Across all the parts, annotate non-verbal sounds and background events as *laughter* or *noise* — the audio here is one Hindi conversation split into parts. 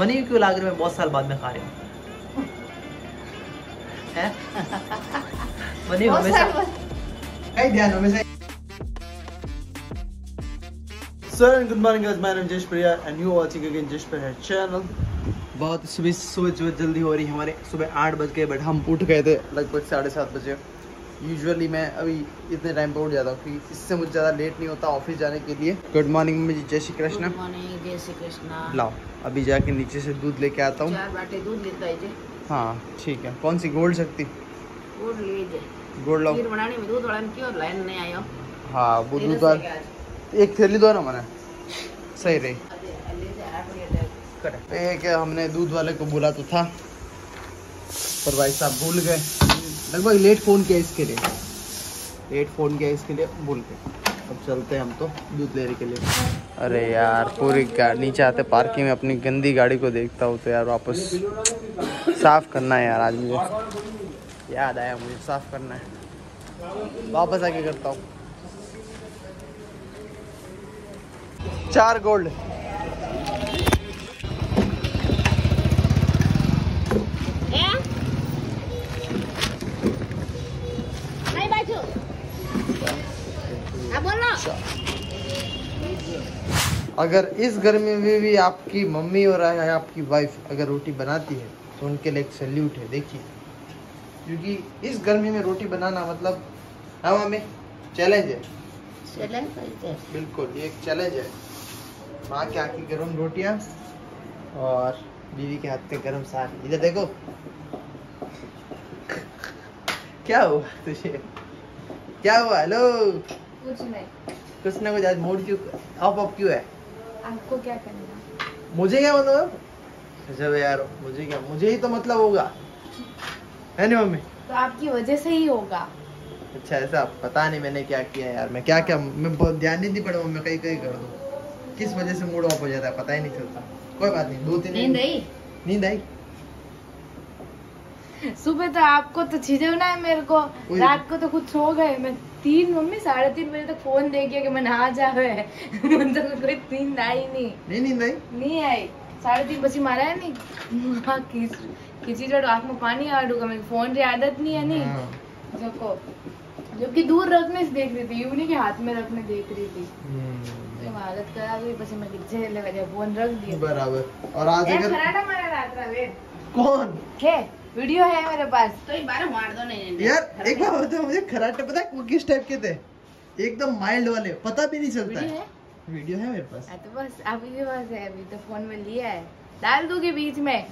मनी क्यों लाग रही मैं बहुत साल बाद में खा रही हूँ। हैं? मनी हमेशा कहीं ध्यान हमेशा sir good morning guys. My name is Jesh Priya and you are watching again Jesh Priya channel. बहुत सुबह सुबह सुबह जल्दी हो रही है हमारे। सुबह आठ बज गए बट हम उठ गए थे लगभग साढ़े सात बजे। यूजुअली मैं अभी इतने टाइम पे उठ जाता हूँ क्योंकि इससे मुझे ज़्यादा लेट नहीं होता ऑफ़िस जाने के लिए। गुड मॉर्निंग मम्मी जय श्री कृष्ण। जय श्री कृष्णा। लाओ अभी जाके नीचे से दूध लेके आता हूँ। दूध लेता हाँ ठीक है। कौन सी गोल्ड शक्ति? गोल्ड लाओ। बनाने में दूध वाला क्यों लाइन नहीं आयो हाँ। वो दूध वाला एक थैली दो ना मैंने। सही रही। एक हमने दूध वाले को बोला तो था? पर भाई साहब भूल गए। लगभग लेट फ़ोन किया इसके लिए। लेट फ़ोन किया इसके लिए, भूल गए। अब चलते हैं हम तो दूध लेने के लिए। अरे यार, पूरी गा- नीचे आते पार्किंग में अपनी गंदी गाड़ी को देखता हूँ तो यार वापस। साफ़ करना है यार आज मुझे याद आया मुझे, साफ़ करना है। वापस आके करता हूँ। चार गोल्ड नहीं बाजू हाँ बोलो अगर इस गर्मी में भी आपकी मम्मी और आपकी वाइफ अगर रोटी बनाती है तो उनके लिए एक सल्यूट है देखिए। क्योंकि इस गर्मी में रोटी बनाना मतलब हाँ मम्मी चैलेंज है। बिल्कुल ये एक चैलेंज है। माँ के हाथ की गर्म रोटियाँ और बीवी के हाथ के गर्म साग। इधर देखो। क्या हुआ तुझे? क्या हुआ? हेलो कुछ नहीं। कुछ ना कुछ आज मूड क्यों ऑफ़ ऑफ़ क्यों है? आपको क्या करना? मुझे क्या मतलब? अच्छा यार मुझे क्या मुझे ही तो मतलब होगा। है नहीं मम्मी? तो आपकी वजह से ही होगा। अच्छा ऐसा पता नहीं मैंने क्या किया यार। मैं क्या क्या मैं बहुत ध्यान नहीं दी पड़ा मैं कहीं कहीं कर दूँ। किस वजह से मूड ऑफ़ हो जाता है पता ही नहीं चलता। कोई बात नहीं दो तीन नींद आई? नींद आई। सुबह तो आपको तो छीजे ना है मेरे को। रात को तो कुछ सो गए मैं तीन मम्मी साढ़े तीन बजे तक फ़ोन दे गया कि मैं नहा जावे मुझे तो कोई तीन आई नहीं। नहीं नहीं आई? नहीं आई। साढ़े तीन बजे मारा है नहीं? माँ किस किसी जो आँख में पानी आ डूगा मेरे फ़ोन की आदत नहीं है नहीं। हाँ। जो जबकि दूर रखने से देख रही थी यूनी के हाथ में रखने देख रही थी। हम्म। तो हालत खराब हुई बस मैं गिज्जे लगा फ़ोन रख दिया। बराबर। और आज अगर खराटा मारा रात रात कौन? है वीडियो है मेरे पास। तो एक बार मार दो नहीं यार एक बार बताओ मुझे खराटे पता है किस टाइप के थे? एकदम माइल्ड वाले पता भी नहीं चलता वीडियो है। है? वीडियो है मेरे पास। हाँ, तो बस अभी के पास है अभी तो फ़ोन में लिया है। डाल दूँगी बीच में?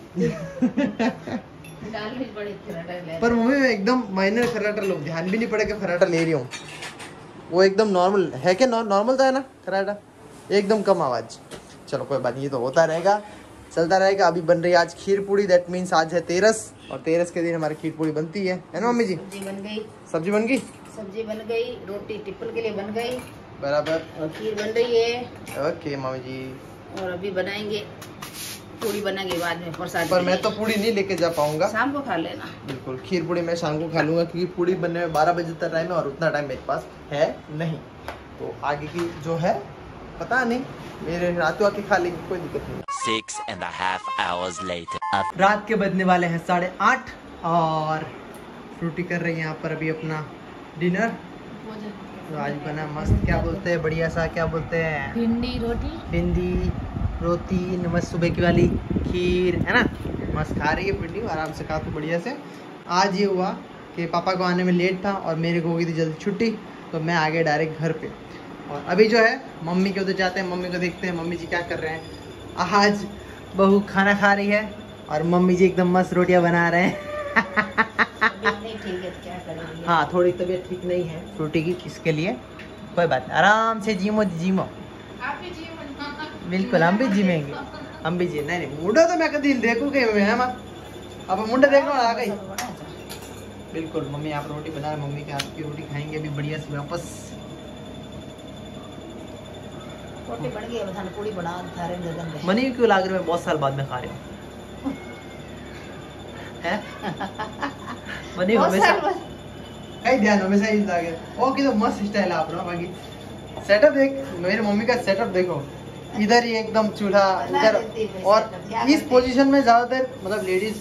डालनी पड़ी खराटा ले पर मम्मी मैं एकदम माइनर खराटा लो ध्यान भी नहीं पड़ेगा खराटा ले रही हूँ। वो एकदम नॉर्मल है क्या नॉर्मल था ना खराटा एकदम कम आवाज़। चलो कोई बात नहीं ये तो होता रहेगा। चलता रहेगा। अभी बन रही है आज खीर पूड़ी दैट मीन्स आज है तेरस। और तेरस के दिन हमारी खीर पूड़ी बनती है। है ना मम्मी जी? सब्ज़ी बन गई। सब्ज़ी बन गई? सब्ज़ी बन गई। रोटी टिप्पल के लिए बन गई। बराबर। और खीर बन रही है। Okay mummy ji. और अभी बनाएँगे। पूड़ी बनाएँगे बाद में प्रसाद पर मैं तो पूड़ी नहीं लेके जा पाऊँगा। शाम को खा लेना। बिल्कुल खीर पूड़ी मैं शाम को खा लूँगा क्योंकि पूड़ी बनने में बारह बजे तक टाइम है और उतना टाइम मेरे पास है नहीं। तो आगे की जो है पता नहीं। मेरे रातों आके खा लेंगे कोई दिक्कत नहीं। Six and a half hours later. रात के बजने वाले हैं साढ़े आठ और फ्रूटी कर रही है यहाँ पर अभी अपना डिनर। तो आज बना मस्त क्या बोलते हैं बढ़िया सा क्या बोलते हैं? भिंडी रोटी। भिंडी रोटी नमस सुबह की वाली खीर है ना? मस्त खा रही है भिंडी आराम से खा तो बढ़िया से। आज ये हुआ कि पापा को आने में लेट था और मेरे को हो गई थी जल्दी छुट्टी तो मैं आ गया डायरेक्ट घर पे। और अभी जो है मम्मी के उधर जाते हैं मम्मी को देखते हैं मम्मी जी क्या कर रहे हैं? आज बहू खाना खा रही है और मम्मी जी एकदम मस्त रोटियाँ बना रहे हैं। है, थोड़ी तबीयत ठीक नहीं है रोटी की इसके लिए। कोई बात आराम से जीमो जीमो। बिल्कुल, हम भी जीमेंगे। हम भी जी, नहीं नहीं, मुंडा तो मैं कभी देखू गई अब मुंडा देखो, आ गई। बिल्कुल, मम्मी आप रोटी बना रहे मम्मी के हाथ की रोटी खाएँगे, अभी बढ़िया से वापस रोटी बन में मनी क्यों लाग रही मैं बहुत साल बाद में खा रही हूँ। हैं? मनी हमेशा साल ध्यान हमेशा ही लागे। ओ कि तो मस्त स्टाइल आप रहा बाकी। सेटअप देख मेरी मम्मी का सेटअप देखो। इधर ही एकदम चूल्हा इधर और इस? पोजीशन में ज़्यादातर मतलब लेडीज़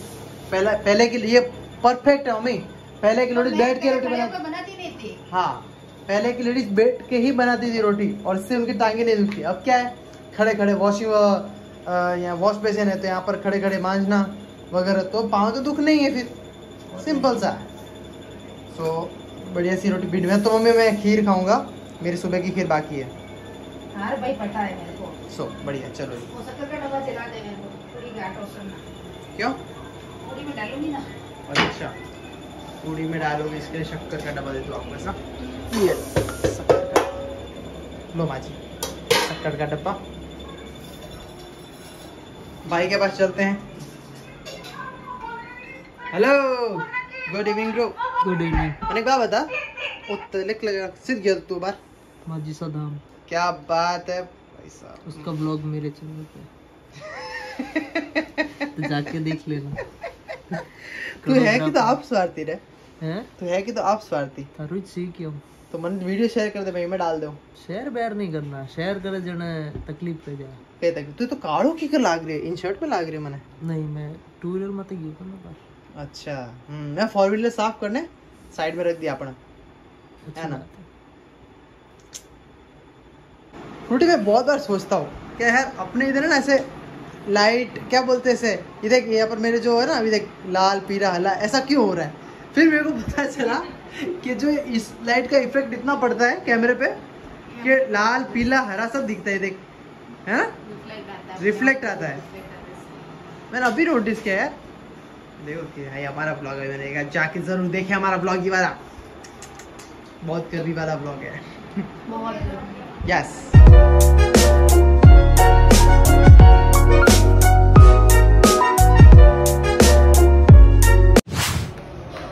पहले पहले के लिए परफेक्ट है मम्मी। पहले की लेडीज़ बैठ के रोटी बनाती नहीं थी। हाँ। पहले की लेडीज़ बैठ के ही बनाती थी रोटी और इससे उनकी टांगे नहीं दुखती। अब क्या है? खड़े खड़े वॉशिंग यहाँ वॉश बेसिन है तो यहाँ पर खड़े खड़े मांझना वगैरह तो पाँव तो दुख नहीं है फिर। सिंपल सा है। सो बढ़िया सी रोटी पीट में तो मम्मी मैं खीर खाऊँगा। मेरी सुबह की खीर बाकी है। हाँ भाई पता है मेरे को। सो बढ़िया चलो पूरी क्यों? पूरी में डालूँगी ना। अच्छा। पूड़ी में डालोगे इसके लिए शक्कर का डब्बा दे दो आपको ऐसा ये लो माजी शक्कर का डब्बा। भाई के पास चलते हैं। Hello good evening bro good evening मैंने क्या बता लिख लगा सिद्ध गया तू बार। माजिसा धाम क्या बात है भाई साहब। उसका ब्लॉग मेरे चैनल पे तो जाके देख लेना। *laughs* तू है कि तो आप स्वार्थी रे हैं? तू है कि तो आप स्वार्थी। थारू सी क्यों? तो मन वीडियो शेयर कर दे भाई मैं डाल दूँ। शेयर बैर नहीं करना शेयर करे जने तकलीफ़ पे जा। पे तक तू तो काड़ो की कर लाग रही है इन शर्ट पे लाग रही है मने। नहीं मैं टू व्हीलर मत गई तो ना पर अच्छा हम्म मैं फोर व्हीलर साफ़ करने साइड में रख दिया अपना। अच्छी है ना? रोटी मैं बहुत बार सोचता हूँ क्या यार अपने इधर ना ऐसे लाइट क्या बोलते हैं इसे? ये देख यहाँ पर मेरे जो है ना अभी देख लाल पीला हला ऐसा क्यों हो रहा है? फिर मेरे को पता चला कि जो इस लाइट का इफ़ेक्ट इतना पड़ता है कैमरे पे कि लाल पीला हरा सब दिखता है देख। है ना? रिफ्लेक्ट आता है। है। है मैंने अभी नोटिस किया यार। देखो कि भाई हमारा ब्लॉग है मैंने कहा जाके ज़रूर देखे हमारा ब्लॉग ही वाला। बहुत गर्मी वाला ब्लॉग है। बहुत यस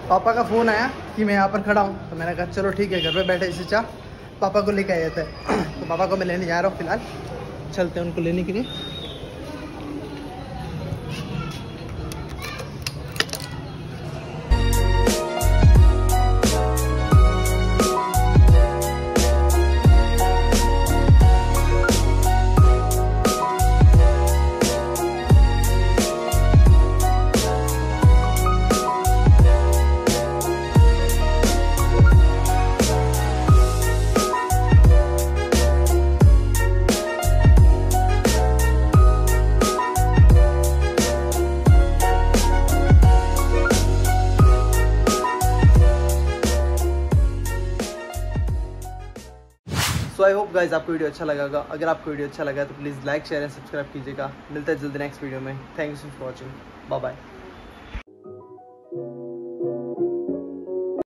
पापा का फ़ोन आया कि मैं यहाँ पर खड़ा हूँ। तो मैंने कहा, चलो ठीक है, घर पे बैठे इसे चाह। पापा को लेके आए थे। *clears throat* तो पापा को मैं लेने जा रहा हूँ फ़िलहाल। चलते हैं उनको लेने के लिए। सो आई होप गाइज़ आपको वीडियो अच्छा लगा अगर आपको वीडियो अच्छा लगा तो please like share and subscribe कीजिएगा। मिलता है जल्दी नेक्स्ट वीडियो में। Thank you so much for watching bye bye